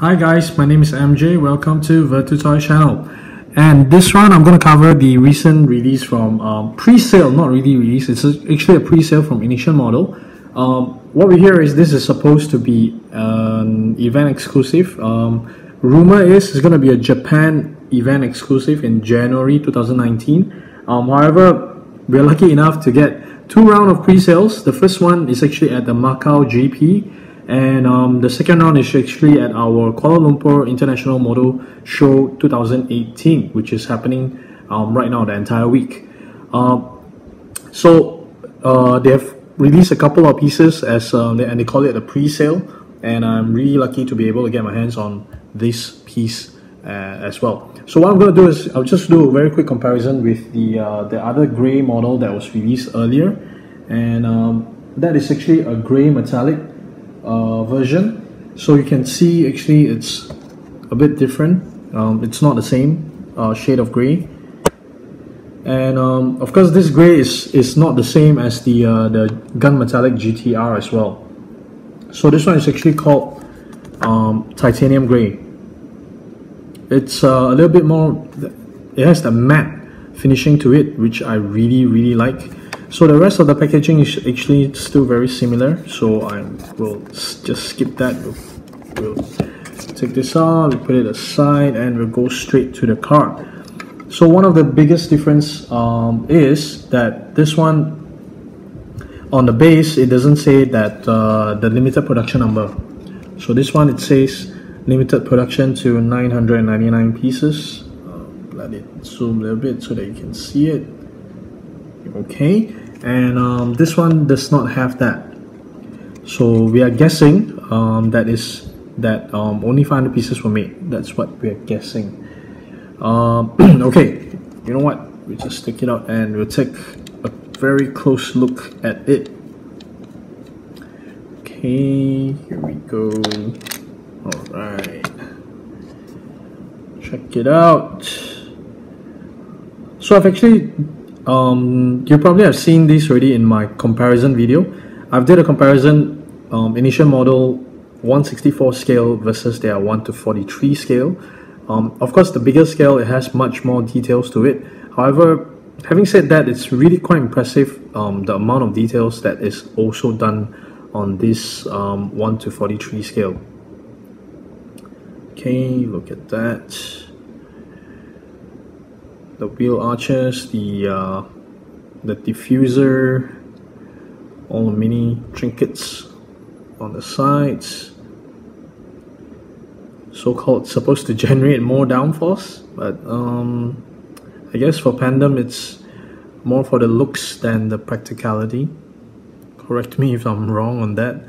Hi guys, my name is MJ. Welcome to Ver2Toys channel. And this one, I'm going to cover the recent release from um, pre-sale, not really release. It's actually a pre-sale from Ignition Model. Um, what we hear is this is supposed to be an event exclusive. Um, rumor is it's going to be a Japan event exclusive in January 2019. Um, however, we're lucky enough to get two round of pre-sales. The first one is actually at the Macau GP and um, the second round is actually at our Kuala Lumpur International Model Show 2018, which is happening um, right now the entire week. Uh, so uh, they have released a couple of pieces as uh, and they call it a pre-sale, and I'm really lucky to be able to get my hands on this piece uh, as well. So what I'm going to do is I'll just do a very quick comparison with the uh, the other gray model that was released earlier, and um, that is actually a gray metallic uh, version. So you can see actually it's a bit different. Um, it's not the same uh, shade of gray. And um, of course this gray is is not the same as the uh, the gun metallic GTR as well. So this one is actually called um, titanium gray. It's uh, a little bit more it has the matte finishing to it which I really really like so the rest of the packaging is actually still very similar. So I will just skip that. We'll, we'll take this out, we put it aside, and we'll go straight to the card. So one of the biggest difference um, is that this one on the base it doesn't say that uh, the limited production number. So this one it says limited production to 999 pieces. Uh, let it zoom a little bit so that you can see it okay and um, this one does not have that. So we are guessing um, that is that um, only 500 pieces were made. That's what we are guessing. Um, okay you know what? We just stick it out and we'll take a very close look at it. Okay here we go. All right check it out. So I've actually um, you probably have seen this already in my comparison video. I've did a comparison um, Ignition Model 164 scale versus their 1 to 43 scale. Um, of course, the bigger scale, it has much more details to it. However, having said that, it's really quite impressive um, the amount of details that is also done on this um, 1 to 43 scale. Okay, look at that the wheel arches, the uh, the diffuser, all the mini trinkets on the sides. So-called supposed to generate more downforce, but um, I guess for Pandem it's more for the looks than the practicality. Correct me if I'm wrong on that.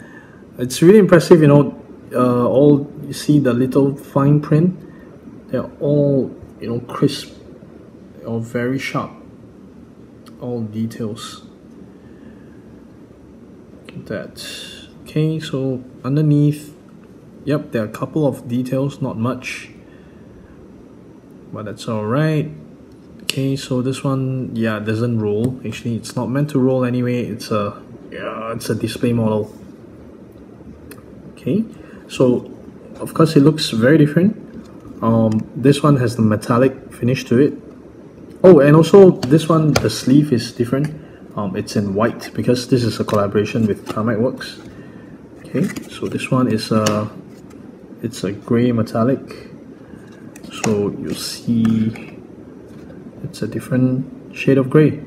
It's really impressive, you know. Uh, all you see the little fine print. They're all you know crisp or very sharp all details. That okay so underneath yep there are a couple of details not much but that's all right okay so this one yeah doesn't roll. Actually it's not meant to roll anyway. It's a yeah it's a display model. Okay so of course it looks very different. Um, this one has the metallic finish to it Oh, and also this one, the sleeve is different. Um, it's in white because this is a collaboration with Tarmac Works. Okay, so this one is a, uh, it's a gray metallic. So you see, it's a different shade of gray.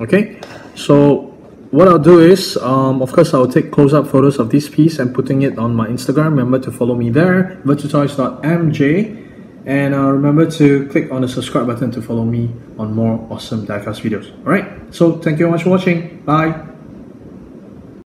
Okay, so what I'll do is, um, of course, I'll take close-up photos of this piece and putting it on my Instagram. Remember to follow me there, ver2toys.mj. And uh, remember to click on the subscribe button to follow me on more awesome diecast videos. Alright, so thank you very much for watching. Bye.